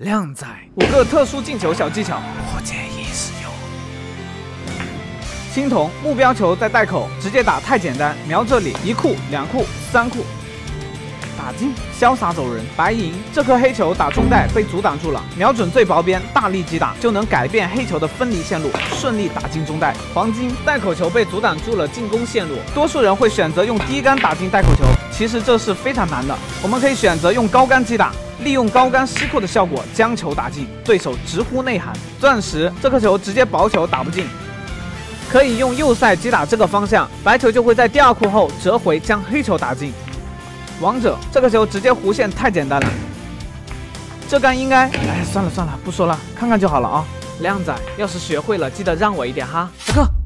靓仔，五个特殊进球小技巧，我建议使用。青铜目标球在袋口，直接打太简单，瞄这里，一库、两库、三库，打进，潇洒走人。白银这颗黑球打中袋被阻挡住了，瞄准最薄边，大力击打就能改变黑球的分离线路，顺利打进中袋。黄金袋口球被阻挡住了进攻线路，多数人会选择用低杆打进袋口球，其实这是非常难的。我们可以选择用高杆击打。利用高杆吸扣的效果将球打进，对手直呼内涵。钻石这颗球直接薄球打不进，可以用右塞击打这个方向，白球就会在第二库后折回将黑球打进。王者这个球直接弧线太简单了，这杆应该……哎，算了算了，不说了，看看就好了啊。靓仔，要是学会了，记得让我一点哈。这个。